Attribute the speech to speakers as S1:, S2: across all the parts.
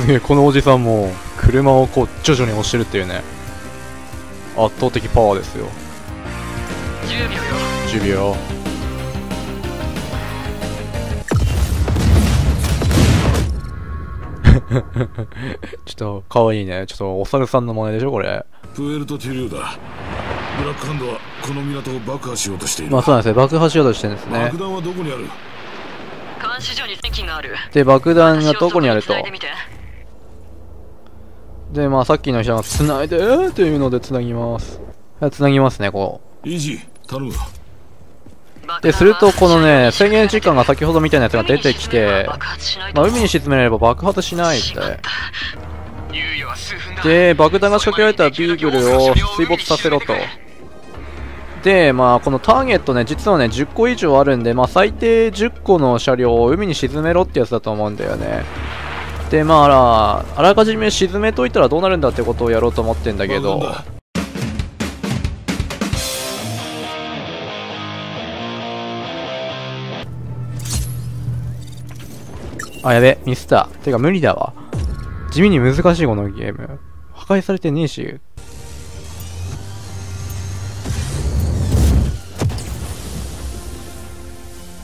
S1: すげえこのおじさんも車をこう徐々に押してるっていうね。圧倒的パワーですよ。
S2: 10秒よ。
S1: 10秒。ちょっと可愛いね。ちょっとお猿さんの真似でしょこれ。
S3: プエルト・ティリューだ。ブラックハンドはこの港を爆破しようとしている、
S1: まあそうなんですね。爆破しようとしてるんですね。
S3: 爆弾はどこにある？
S2: 監視所に電気がある。
S1: で爆弾がどこにあると？
S2: で
S1: まあさっきの人が繋いでーというので繋ぎます。はい繋ぎますねこ
S3: イージー頼む
S1: うでするとこのね制限時間が先ほどみたいなやつが出てきてまあ、海に沈めれば爆発しないって。で爆弾が仕掛けられたビーグルを水没させろと。でまあこのターゲットね実はね10個以上あるんでまあ最低10個の車両を海に沈めろってやつだと思うんだよねでまああらあらかじめ沈めといたらどうなるんだってことをやろうと思ってんだけど。あやべミスったてか無理だわ。地味に難しいこのゲーム。破壊されてねえし。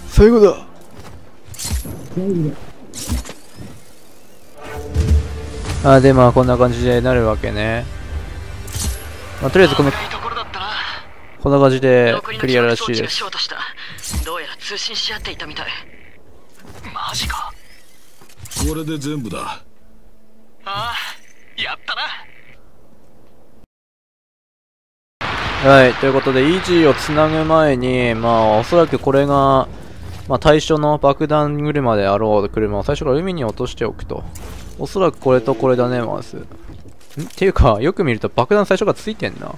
S1: 最後だあでまあこんな感じでなるわけね、まあ、とりあえずこの
S2: ころだったな。
S1: こんな感じでクリアらしいです。
S2: どうやら通信し合っていたみたい。マジか。
S3: これで全部だ。
S2: ああやったな。
S1: はい、ということで、イージーをつなぐ前に、まあ、おそらくこれが、まあ、対象の爆弾車であろう車を最初から海に落としておくと。おそらくこれとこれだね、まず。ん？っていうか、よく見ると爆弾最初からついてんな。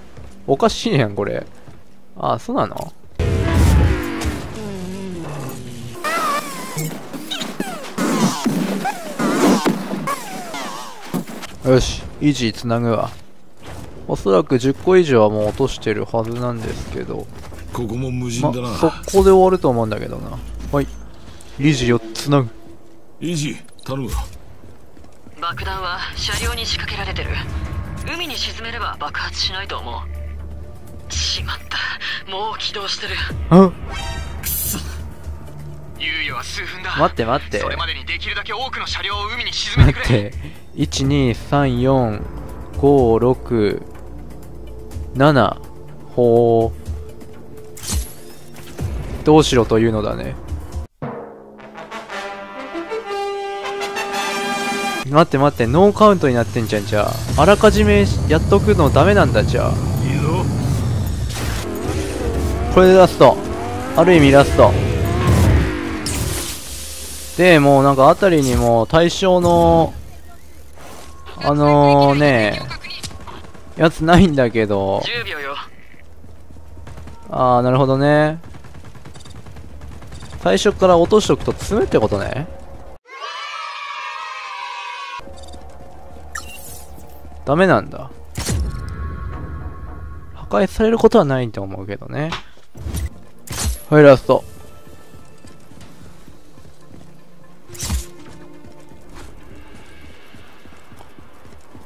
S1: おかしいやん、これ。あ、そうなの？よし、イージーつなぐわ。おそらく10個以上はもう落としてるはずなんですけど、
S3: ここも無人
S1: ま
S3: だな、、
S1: 速攻で終わると思うんだけどな。はい。イージーをつなぐ。
S3: イージー頼む
S2: 爆弾は車両に仕掛けられてる。海に沈めれば爆発しないと思う。しまった。もう起動してる。
S1: あ
S2: 猶予は数分だ。
S1: 待って待って。
S2: それまでにできるだけ多くの車両を海に沈めてくれ。
S1: 待って。1、2、3、4、5、6、7。ほー。どうしろというのだね。待って待って、ノーカウントになってんじゃん、じゃあ。あらかじめやっとくのダメなんだ、じゃあ。
S3: いいぞ
S1: これでラスト。ある意味ラスト。で、もうなんかあたりにも対象の、あのー、ねやつないんだけど、
S2: 10秒よ
S1: あー、なるほどね。最初から落としとくと積むってことね。ダメなんだ。破壊されることはないと思うけどね。はい、ラスト。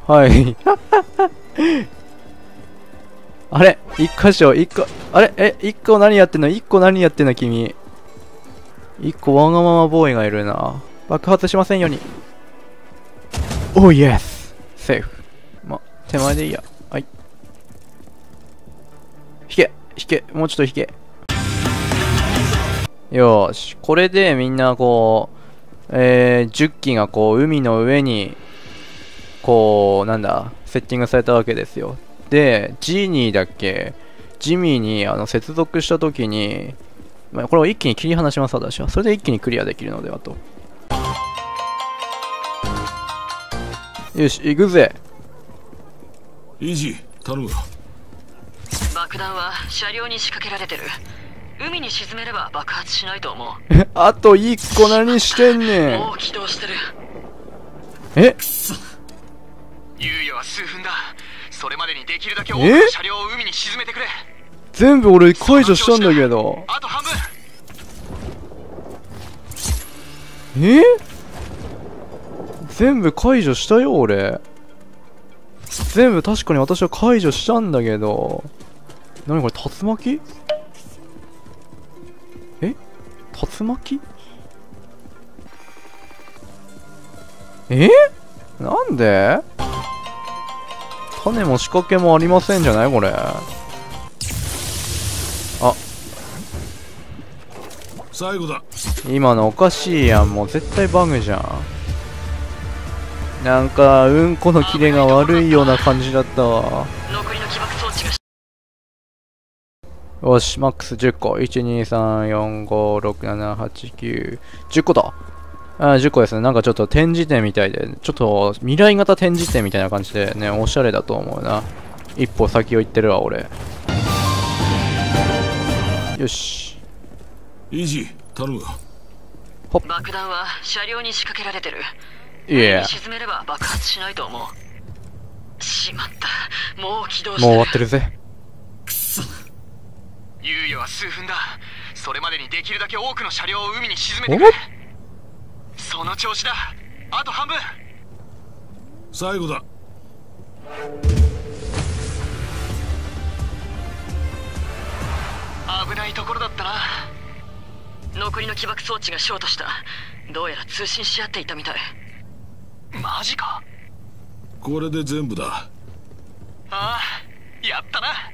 S1: はい。あれ？一箇所、一個、あれ？え、一個何やってんの？一個何やってんの君？一個わがままボーイがいるな。爆発しませんように。おーイエスセーフ。手前でいいや。はい。引け引けもうちょっと引け。よし。これでみんなこう、えー、10機がこう、海の上に、こう、なんだ、セッティングされたわけですよ。で、ジーニーだっけ？ジミーにあの接続したときに、まあ、これを一気に切り離します、私は。それで一気にクリアできるのではと。よし、行くぜ。
S3: イージー頼む
S2: 爆弾は車両に仕掛けられてる。海に沈めれば爆発しないと思う。
S1: あと一個何してんねん。
S2: もう起動してる。
S1: え？
S2: 猶予は数分だ。それまでにできるだけ多く車両を海に沈めてくれ。
S1: 全部俺解除したんだけど。
S2: あと半分。
S1: え？全部解除したよ俺全部確かに私は解除したんだけど。何これ竜巻？え？竜巻？え？なんで？種も仕掛けもありませんじゃないこれ。あ。
S3: 最後だ。
S1: 今のおかしいやん。もう絶対バグじゃんなんかうんこのキレが悪いような感じだったわ。よしマックス10個123456789 10個だあ10個ですね。なんかちょっと展示展みたいでちょっと未来型展示展みたいな感じでねおしゃれだと思うな。一歩先を行ってるわ俺。よし。
S3: イージー頼む
S2: 爆弾は車両に仕掛けられてる
S1: いや
S2: 沈めれば爆発しないと思う。しまった。もう起動
S1: もう終
S2: してる
S1: わってるぜ。
S4: 猶予は数分だ。それまでにできるだけ多くの車両を海に沈めてく
S1: お
S4: れその調子だ。あと半分。
S3: 最後だ。
S4: 危ないところだったな。
S2: 残りの起爆装置がショートした。どうやら通信し合っていたみたい
S4: マジか。
S3: これで全部だ。
S4: ああやったな